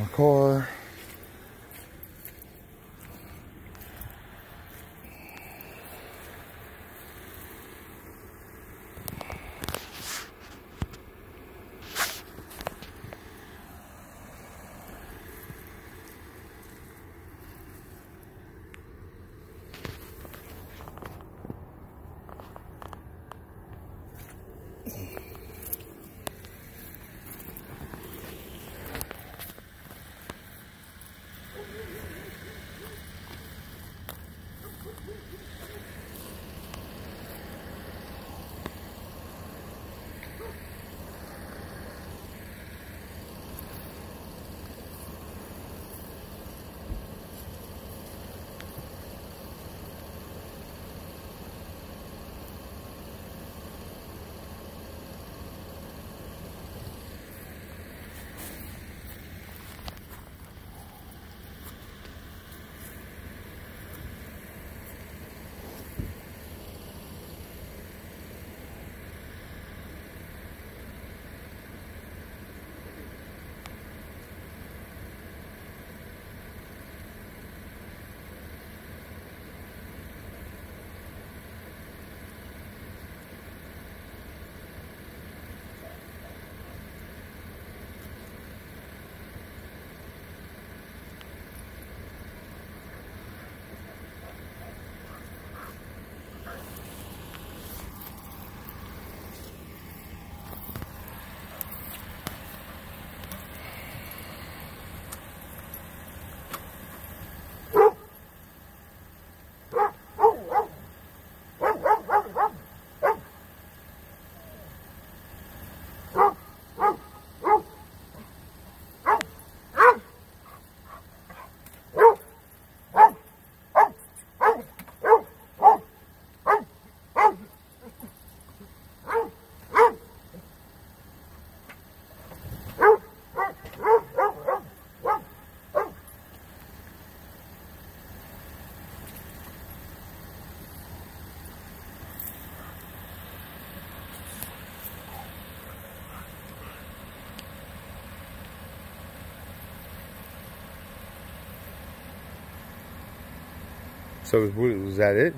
my car. So was, was that it?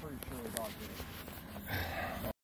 Pretty sure it.